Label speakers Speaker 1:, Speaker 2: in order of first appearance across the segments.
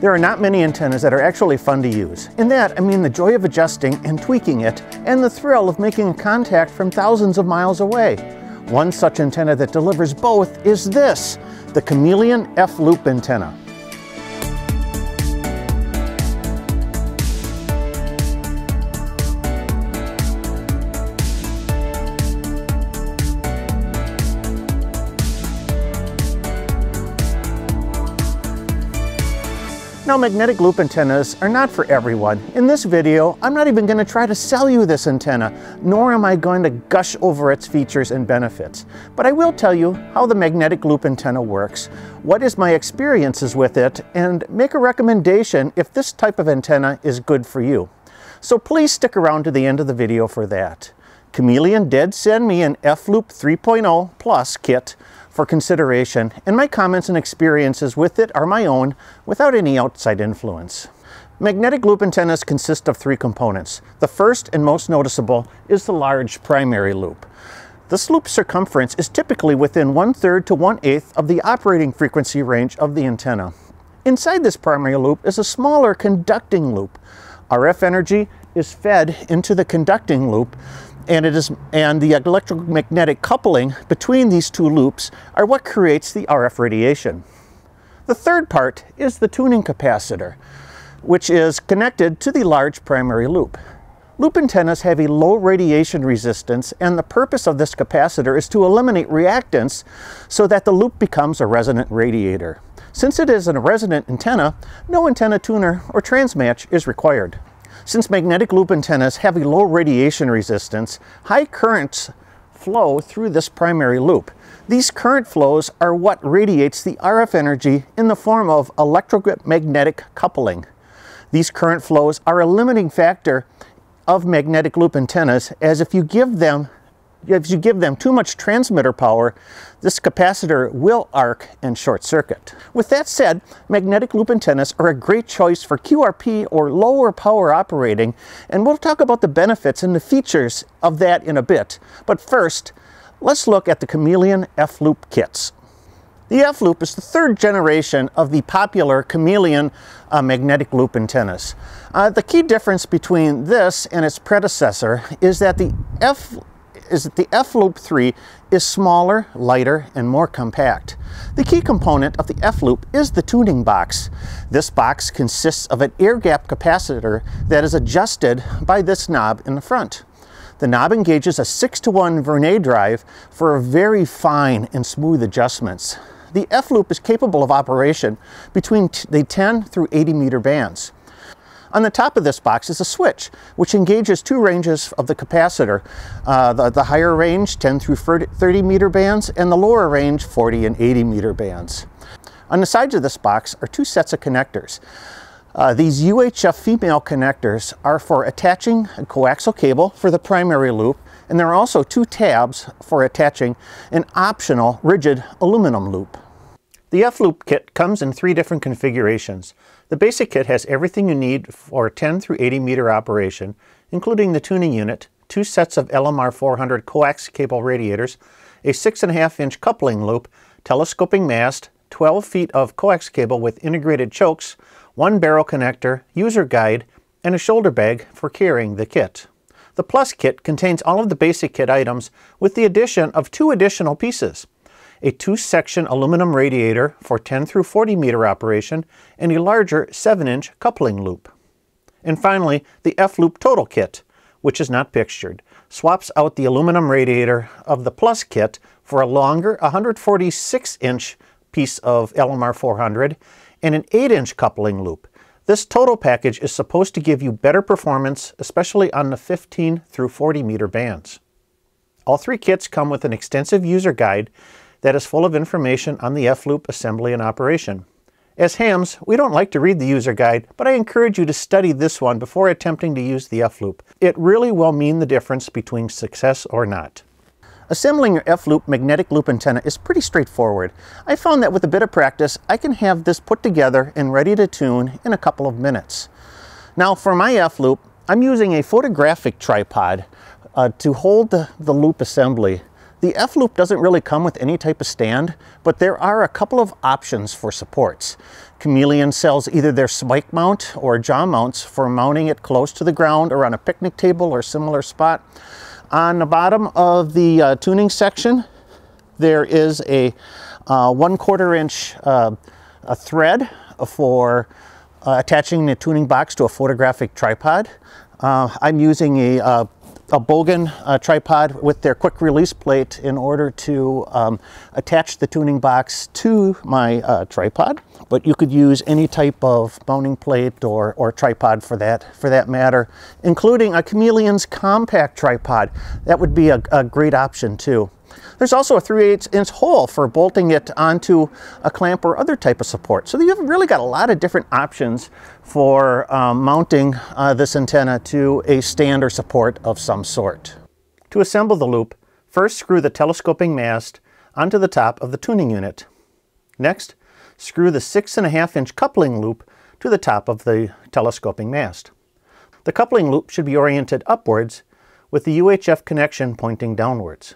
Speaker 1: There are not many antennas that are actually fun to use. In that, I mean the joy of adjusting and tweaking it, and the thrill of making a contact from thousands of miles away. One such antenna that delivers both is this, the Chameleon F-Loop antenna. Now magnetic loop antennas are not for everyone. In this video, I'm not even going to try to sell you this antenna, nor am I going to gush over its features and benefits. But I will tell you how the magnetic loop antenna works, what is my experiences with it, and make a recommendation if this type of antenna is good for you. So please stick around to the end of the video for that. Chameleon did send me an F-Loop 3.0 Plus kit for consideration, and my comments and experiences with it are my own without any outside influence. Magnetic loop antennas consist of three components. The first and most noticeable is the large primary loop. This loop circumference is typically within one-third to one-eighth of the operating frequency range of the antenna. Inside this primary loop is a smaller conducting loop. RF energy is fed into the conducting loop and it is and the electromagnetic coupling between these two loops are what creates the RF radiation. The third part is the tuning capacitor, which is connected to the large primary loop. Loop antennas have a low radiation resistance and the purpose of this capacitor is to eliminate reactance so that the loop becomes a resonant radiator. Since it is a resonant antenna, no antenna tuner or transmatch is required. Since magnetic loop antennas have a low radiation resistance, high currents flow through this primary loop. These current flows are what radiates the RF energy in the form of electromagnetic coupling. These current flows are a limiting factor of magnetic loop antennas as if you give them if you give them too much transmitter power, this capacitor will arc and short circuit. With that said, magnetic loop antennas are a great choice for QRP or lower power operating, and we'll talk about the benefits and the features of that in a bit. But first, let's look at the Chameleon F-Loop kits. The F-Loop is the third generation of the popular Chameleon uh, magnetic loop antennas. Uh, the key difference between this and its predecessor is that the F is that the F-Loop 3 is smaller, lighter, and more compact. The key component of the F-Loop is the tuning box. This box consists of an air gap capacitor that is adjusted by this knob in the front. The knob engages a 6 to 1 Vernier drive for very fine and smooth adjustments. The F-Loop is capable of operation between the 10 through 80 meter bands. On the top of this box is a switch, which engages two ranges of the capacitor. Uh, the, the higher range, 10 through 30 meter bands, and the lower range, 40 and 80 meter bands. On the sides of this box are two sets of connectors. Uh, these UHF female connectors are for attaching a coaxial cable for the primary loop, and there are also two tabs for attaching an optional rigid aluminum loop. The F-Loop kit comes in three different configurations. The basic kit has everything you need for 10 through 80 meter operation, including the tuning unit, two sets of LMR 400 coax cable radiators, a 6.5 inch coupling loop, telescoping mast, 12 feet of coax cable with integrated chokes, one barrel connector, user guide, and a shoulder bag for carrying the kit. The Plus kit contains all of the basic kit items with the addition of two additional pieces a two-section aluminum radiator for 10 through 40 meter operation, and a larger 7-inch coupling loop. And finally, the F-Loop Total Kit, which is not pictured, swaps out the aluminum radiator of the Plus kit for a longer 146-inch piece of LMR 400 and an 8-inch coupling loop. This total package is supposed to give you better performance, especially on the 15 through 40 meter bands. All three kits come with an extensive user guide that is full of information on the F-loop assembly and operation. As hams, we don't like to read the user guide, but I encourage you to study this one before attempting to use the F-loop. It really will mean the difference between success or not. Assembling your F-loop magnetic loop antenna is pretty straightforward. I found that with a bit of practice, I can have this put together and ready to tune in a couple of minutes. Now for my F-loop, I'm using a photographic tripod uh, to hold the, the loop assembly The F-loop doesn't really come with any type of stand, but there are a couple of options for supports. Chameleon sells either their spike mount or jaw mounts for mounting it close to the ground or on a picnic table or similar spot. On the bottom of the uh, tuning section, there is a uh, one quarter inch uh, a thread for uh, attaching the tuning box to a photographic tripod. Uh, I'm using a, uh, a Bogen uh, tripod with their quick release plate in order to um, attach the tuning box to my uh, tripod. But you could use any type of mounting plate or, or tripod for that, for that matter, including a Chameleon's compact tripod. That would be a, a great option too. There's also a 3 8 inch hole for bolting it onto a clamp or other type of support. So you've really got a lot of different options for um, mounting uh, this antenna to a stand or support of some sort. To assemble the loop, first screw the telescoping mast onto the top of the tuning unit. Next, screw the 6.5 inch coupling loop to the top of the telescoping mast. The coupling loop should be oriented upwards with the UHF connection pointing downwards.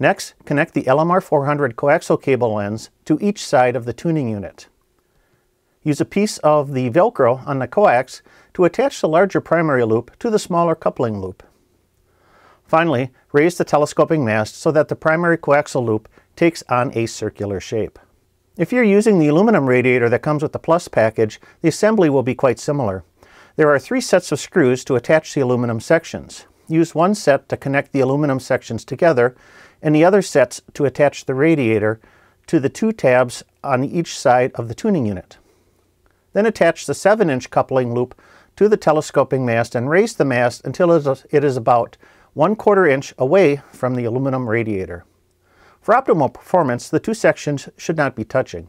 Speaker 1: Next, connect the LMR 400 coaxial cable ends to each side of the tuning unit. Use a piece of the Velcro on the coax to attach the larger primary loop to the smaller coupling loop. Finally, raise the telescoping mast so that the primary coaxial loop takes on a circular shape. If you're using the aluminum radiator that comes with the Plus package, the assembly will be quite similar. There are three sets of screws to attach the aluminum sections. Use one set to connect the aluminum sections together and the other sets to attach the radiator to the two tabs on each side of the tuning unit. Then attach the 7-inch coupling loop to the telescoping mast and raise the mast until it is about 1 quarter inch away from the aluminum radiator. For optimal performance, the two sections should not be touching.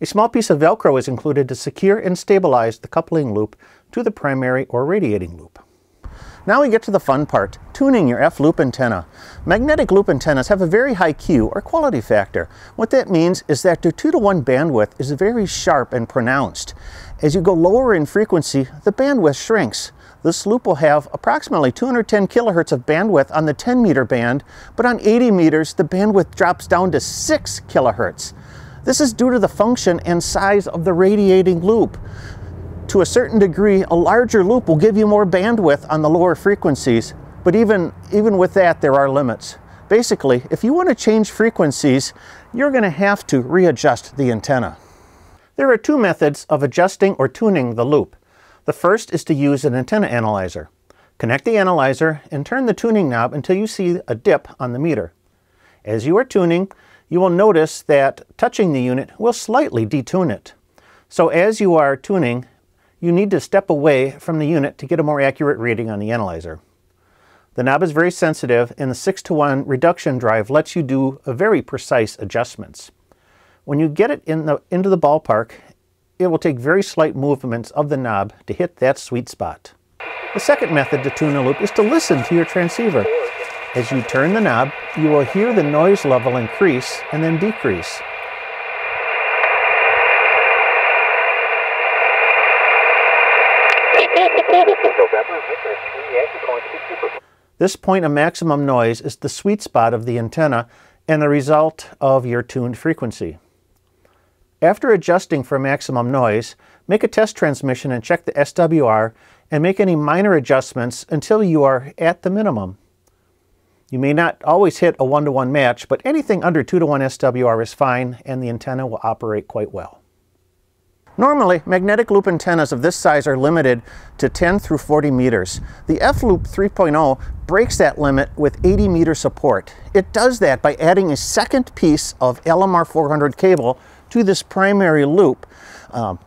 Speaker 1: A small piece of Velcro is included to secure and stabilize the coupling loop to the primary or radiating loop. Now we get to the fun part, tuning your F-loop antenna. Magnetic loop antennas have a very high Q, or quality factor. What that means is that their 2 to 1 bandwidth is very sharp and pronounced. As you go lower in frequency, the bandwidth shrinks. This loop will have approximately 210 kilohertz of bandwidth on the 10 meter band, but on 80 meters, the bandwidth drops down to 6 kilohertz. This is due to the function and size of the radiating loop to a certain degree, a larger loop will give you more bandwidth on the lower frequencies, but even, even with that, there are limits. Basically, if you want to change frequencies, you're going to have to readjust the antenna. There are two methods of adjusting or tuning the loop. The first is to use an antenna analyzer. Connect the analyzer and turn the tuning knob until you see a dip on the meter. As you are tuning, you will notice that touching the unit will slightly detune it. So as you are tuning, you need to step away from the unit to get a more accurate reading on the analyzer. The knob is very sensitive and the 6 to 1 reduction drive lets you do very precise adjustments. When you get it in the, into the ballpark, it will take very slight movements of the knob to hit that sweet spot. The second method to tune a loop is to listen to your transceiver. As you turn the knob, you will hear the noise level increase and then decrease. This point of maximum noise is the sweet spot of the antenna and the result of your tuned frequency. After adjusting for maximum noise, make a test transmission and check the SWR and make any minor adjustments until you are at the minimum. You may not always hit a one-to-one -one match, but anything under 2 to 1 SWR is fine and the antenna will operate quite well. Normally, magnetic loop antennas of this size are limited to 10 through 40 meters. The F-Loop 3.0 breaks that limit with 80 meter support. It does that by adding a second piece of LMR 400 cable to this primary loop um,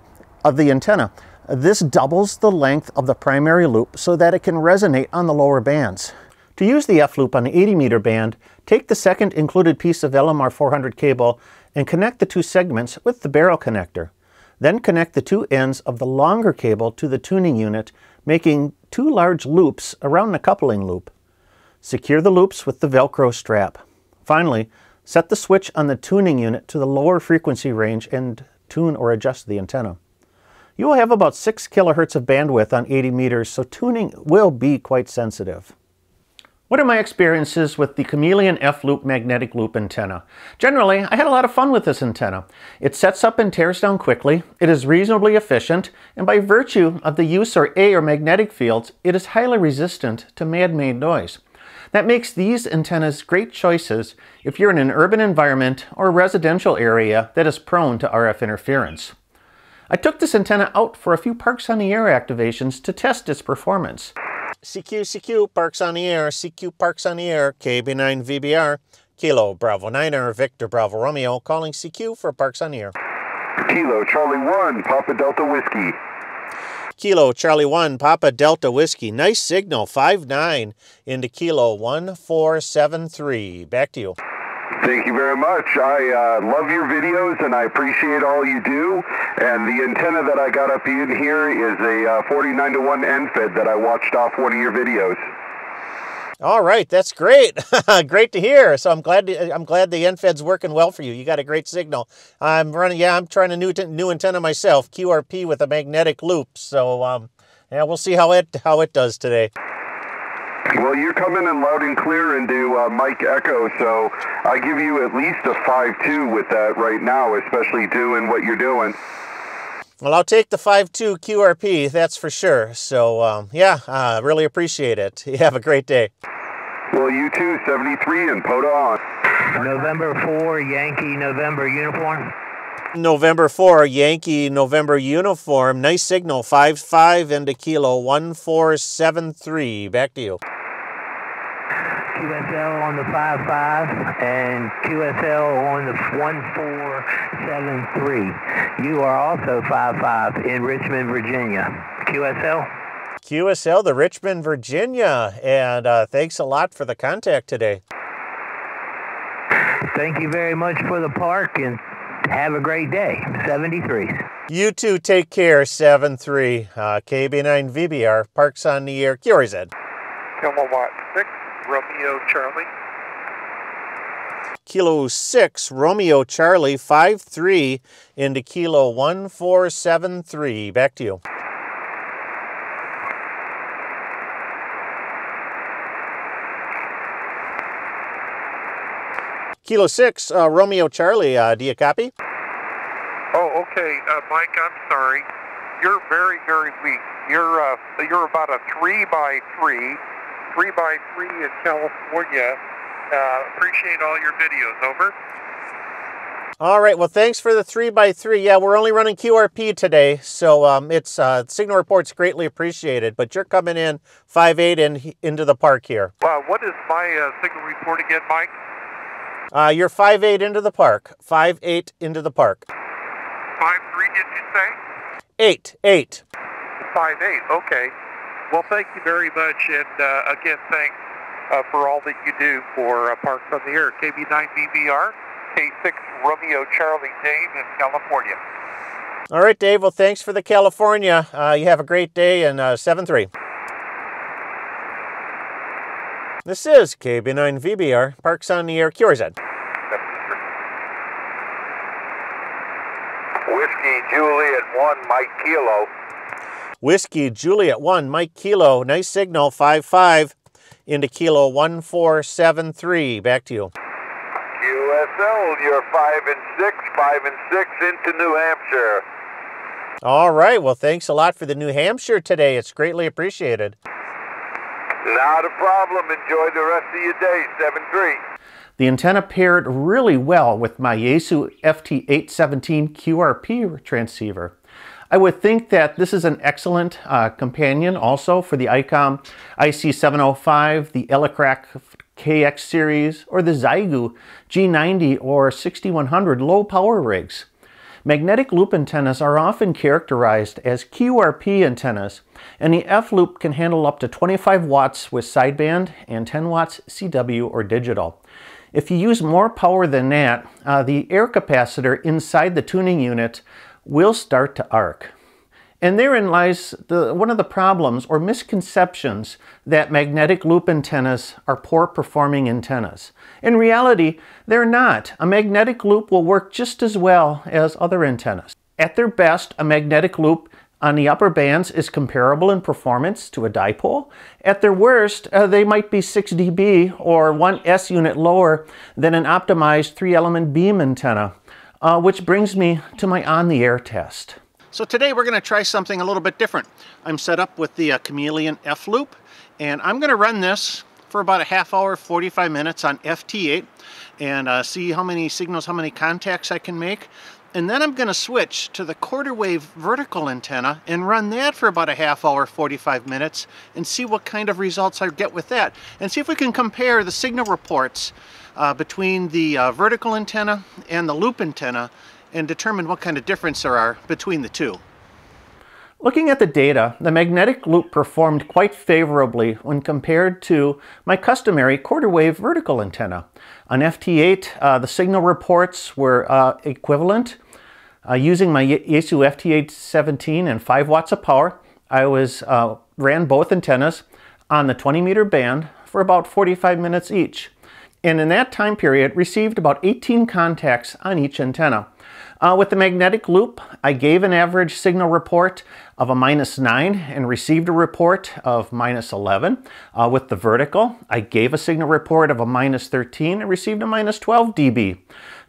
Speaker 1: of the antenna. This doubles the length of the primary loop so that it can resonate on the lower bands. To use the F-Loop on the 80 meter band, take the second included piece of LMR 400 cable and connect the two segments with the barrel connector. Then connect the two ends of the longer cable to the tuning unit, making two large loops around the coupling loop. Secure the loops with the Velcro strap. Finally, set the switch on the tuning unit to the lower frequency range and tune or adjust the antenna. You will have about 6 kilohertz of bandwidth on 80 meters, so tuning will be quite sensitive. What are my experiences with the Chameleon F-loop magnetic loop antenna? Generally, I had a lot of fun with this antenna. It sets up and tears down quickly, it is reasonably efficient, and by virtue of the use of A or magnetic fields, it is highly resistant to man-made noise. That makes these antennas great choices if you're in an urban environment or residential area that is prone to RF interference. I took this antenna out for a few Parks on the Air activations to test its performance. CQ, CQ, Parks on the Air, CQ Parks on the Air, KB9VBR, Kilo Bravo Niner, Victor Bravo Romeo, calling CQ for Parks on the Air.
Speaker 2: Kilo Charlie 1, Papa Delta Whiskey.
Speaker 1: Kilo Charlie 1, Papa Delta Whiskey. Nice signal, 5-9 into Kilo 1473. Back to you.
Speaker 2: Thank you very much. I uh, love your videos and I appreciate all you do. And the antenna that I got up in here is a uh, 49 to 1 NFED that I watched off one of your videos.
Speaker 1: All right, that's great. great to hear. So I'm glad to, I'm glad the NFED's working well for you. You got a great signal. I'm running. Yeah, I'm trying a new new antenna myself, QRP with a magnetic loop. So um, yeah, we'll see how it how it does today.
Speaker 2: Well, you're coming in loud and clear into uh, Mike Echo, so I give you at least a 5-2 with that right now, especially doing what you're doing.
Speaker 1: Well, I'll take the 5-2 QRP, that's for sure. So, um, yeah, uh, really appreciate it. You have a great day.
Speaker 2: Well, you too, 73 and POTA on.
Speaker 3: November 4, Yankee November uniform.
Speaker 1: November 4, Yankee November uniform. Nice signal, 5-5 into kilo 1473. Back to you.
Speaker 3: QSL on the 5-5 and QSL on the 1473. You are also 5-5 in Richmond, Virginia. QSL?
Speaker 1: QSL, the Richmond, Virginia. And uh, thanks a lot for the contact today.
Speaker 3: Thank you very much for the park and have a great day. 73.
Speaker 1: You too take care, 7-3. Uh, KB9VBR, Parks on the Air, QRZ.
Speaker 4: Kilowatt 6. Romeo Charlie.
Speaker 1: Kilo 6, Romeo Charlie, 5-3 into Kilo 1473. Back to you. Kilo 6, uh, Romeo Charlie, uh, do you copy?
Speaker 4: Oh, okay. Uh, Mike, I'm sorry. You're very, very weak. You're, uh, you're about a 3 by 3 3 by 3 in California. Uh, appreciate all your videos. Over.
Speaker 1: All right. Well, thanks for the 3 by 3 Yeah, we're only running QRP today, so um, it's uh, signal report's greatly appreciated. But you're coming in 5.8 in, into the park here.
Speaker 4: Uh, what is my uh, signal report again, Mike?
Speaker 1: Uh, you're 5-8 into the park. 5-8 into the park.
Speaker 4: 5.3 did you say?
Speaker 1: 8. 8.
Speaker 4: 5.8. Okay. Well, thank you very much, and uh, again, thanks uh, for all that you do for uh, Parks on the Air. KB9VBR, K6 Romeo Charlie Dave in California.
Speaker 1: All right, Dave. Well, thanks for the California. Uh, you have a great day, and 7-3. Uh, this is KB9VBR, Parks on the Air, QRZ.
Speaker 2: Whiskey Juliet 1, Mike Kilo.
Speaker 1: Whiskey Juliet 1, Mike Kilo, nice signal, 5-5 into Kilo 1473. Back to you.
Speaker 2: QSL, you're 5 and 6, 5 and 6 into New Hampshire.
Speaker 1: All right, well, thanks a lot for the New Hampshire today. It's greatly appreciated.
Speaker 2: Not a problem. Enjoy the rest of your day. 7-3.
Speaker 1: The antenna paired really well with my Yaesu FT817 QRP transceiver. I would think that this is an excellent uh, companion also for the ICOM IC705, the Elecraft KX series, or the Xiegu G90 or 6100 low power rigs. Magnetic loop antennas are often characterized as QRP antennas, and the F-loop can handle up to 25 watts with sideband and 10 watts CW or digital. If you use more power than that, uh, the air capacitor inside the tuning unit will start to arc. And therein lies the, one of the problems or misconceptions that magnetic loop antennas are poor performing antennas. In reality, they're not. A magnetic loop will work just as well as other antennas. At their best, a magnetic loop on the upper bands is comparable in performance to a dipole. At their worst, uh, they might be 6 dB or 1 S unit lower than an optimized three-element beam antenna, uh, which brings me to my on-the-air test. So today we're going to try something a little bit different. I'm set up with the uh, Chameleon F-Loop, and I'm going to run this for about a half hour, 45 minutes on FT8 and uh, see how many signals, how many contacts I can make. And then I'm going to switch to the quarter wave vertical antenna and run that for about a half hour, 45 minutes, and see what kind of results I get with that. And see if we can compare the signal reports uh, between the uh, vertical antenna and the loop antenna and determine what kind of difference there are between the two. Looking at the data, the magnetic loop performed quite favorably when compared to my customary quarter wave vertical antenna. On FT8, uh, the signal reports were uh, equivalent. Uh, using my Yaesu FT817 and 5 watts of power, I was uh, ran both antennas on the 20 meter band for about 45 minutes each. And in that time period, received about 18 contacts on each antenna. Uh, with the magnetic loop, I gave an average signal report of a minus 9 and received a report of minus 11. Uh, with the vertical, I gave a signal report of a minus 13 and received a minus 12 dB.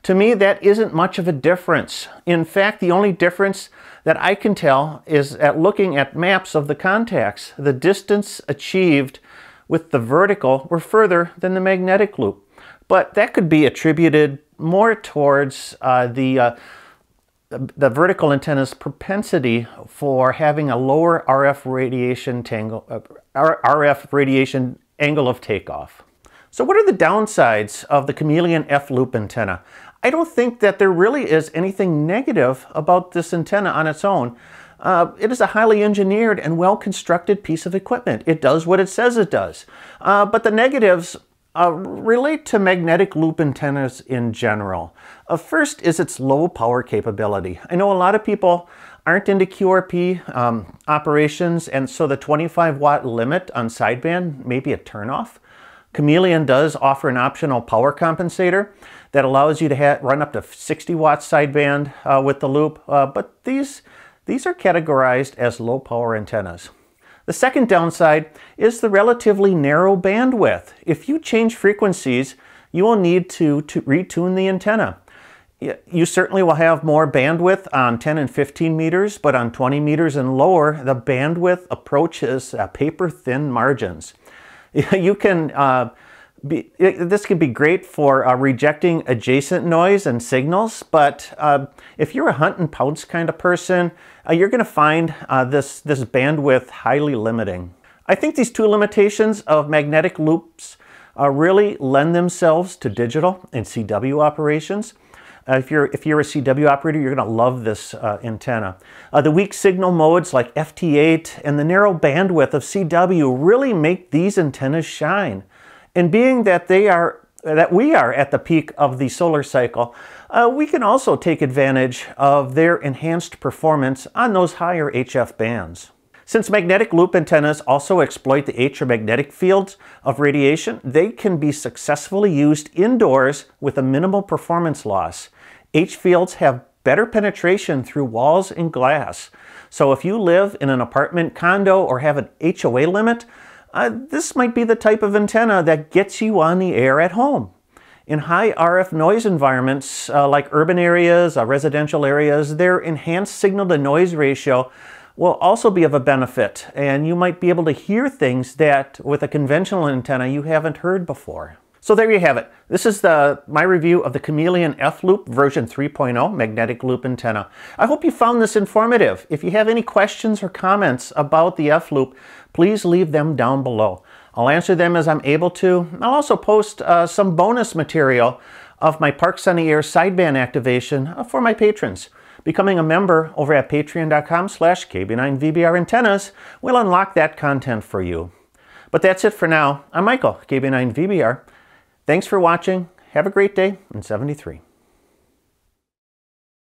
Speaker 1: To me, that isn't much of a difference. In fact, the only difference that I can tell is at looking at maps of the contacts. The distance achieved with the vertical were further than the magnetic loop. But that could be attributed more towards uh, the, uh, the vertical antenna's propensity for having a lower RF radiation tangle, uh, RF radiation angle of takeoff. So what are the downsides of the Chameleon F-loop antenna? I don't think that there really is anything negative about this antenna on its own. Uh, it is a highly engineered and well-constructed piece of equipment. It does what it says it does. Uh, but the negatives uh, relate to magnetic loop antennas in general. Uh, first is its low power capability. I know a lot of people aren't into QRP um, operations and so the 25 watt limit on sideband may be a turnoff. Chameleon does offer an optional power compensator that allows you to run up to 60 watt sideband uh, with the loop, uh, but these, these are categorized as low power antennas. The second downside is the relatively narrow bandwidth. If you change frequencies, you will need to, to retune the antenna. You certainly will have more bandwidth on 10 and 15 meters, but on 20 meters and lower, the bandwidth approaches uh, paper-thin margins. You can uh, be, this can be great for uh, rejecting adjacent noise and signals, but uh, if you're a hunt and pounce kind of person, uh, you're going to find uh, this, this bandwidth highly limiting. I think these two limitations of magnetic loops uh, really lend themselves to digital and CW operations. Uh, if, you're, if you're a CW operator, you're going to love this antenna. the weak signal modes like FT8 and the narrow bandwidth of CW really make these antennas shine. And being that they are that we are at the peak of the solar cycle, uh, we can also take advantage of their enhanced performance on those higher HF bands. Since magnetic loop antennas also exploit the electromagnetic fields of radiation, they can be successfully used indoors with a minimal performance loss. H fields have better penetration through walls and glass. So if you live in an apartment condo or have an HOA limit, uh, this might be the type of antenna that gets you on the air at home. In high RF noise environments, uh, like urban areas, uh, residential areas, their enhanced signal-to-noise ratio will also be of a benefit, and you might be able to hear things that, with a conventional antenna, you haven't heard before. So there you have it. This is the, my review of the Chameleon F-Loop version 3.0 magnetic loop antenna. I hope you found this informative. If you have any questions or comments about the F-Loop, please leave them down below. I'll answer them as I'm able to. I'll also post uh, some bonus material of my Parks on the Air sideband activation uh, for my patrons. Becoming a member over at patreon.com slash KB9VBR antennas will unlock that content for you. But that's it for now. I'm Michael, KB9VBR. Thanks for watching. Have a great day in 73.